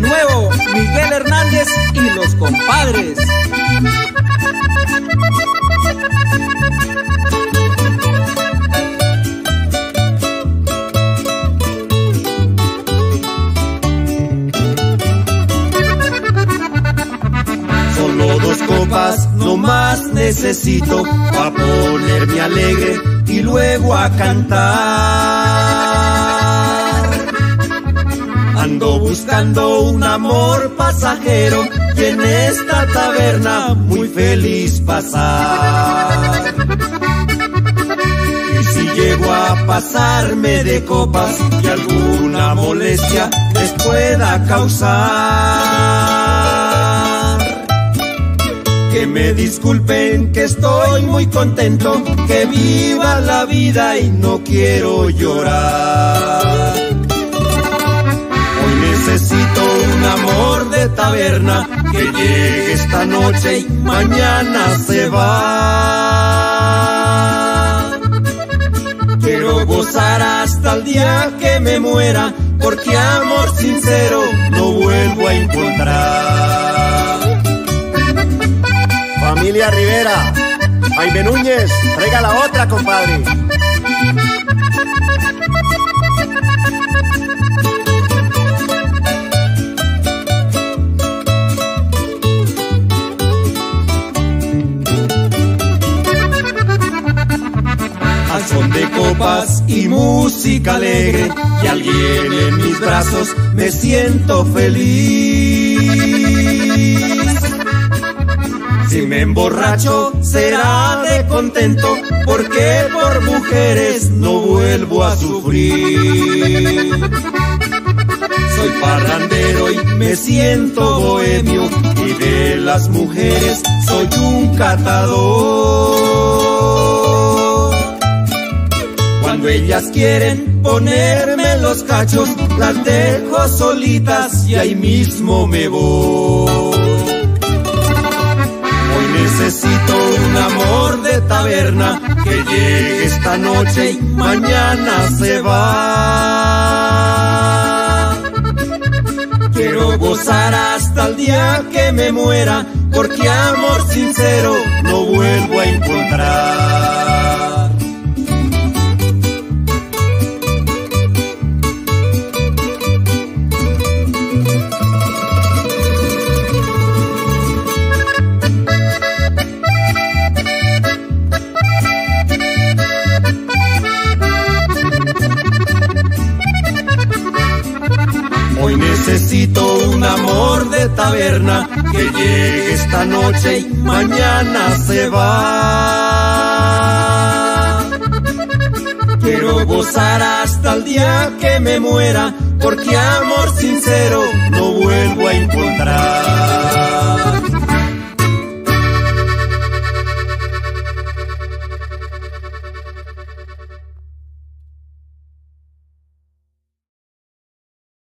nuevo Miguel Hernández y los compadres. Solo dos copas no más necesito para ponerme alegre y luego a cantar. Ando buscando un amor pasajero y en esta taberna muy feliz pasar. Y si llego a pasarme de copas y alguna molestia les pueda causar. Que me disculpen que estoy muy contento, que viva la vida y no quiero llorar. Que llegue esta noche y mañana se va. Quiero gozar hasta el día que me muera, porque amor sincero no vuelvo a encontrar. Familia Rivera, Jaime Núñez, traiga la otra, compadre. De copas y música alegre y alguien en mis brazos me siento feliz. Si me emborracho será de contento porque por mujeres no vuelvo a sufrir. Soy parrandero y me siento bohemio y de las mujeres soy un catador. Cuando ellas quieren ponerme los cachos, las dejo solitas y ahí mismo me voy. Hoy necesito un amor de taberna que llegue esta noche y mañana se va. Quiero gozar hasta el día que me muera, porque amor sincero no vuelvo a necesito un amor de taberna que llegue esta noche y mañana se va. Quiero gozar hasta el día que me muera, porque amor sincero no vuelvo a encontrar.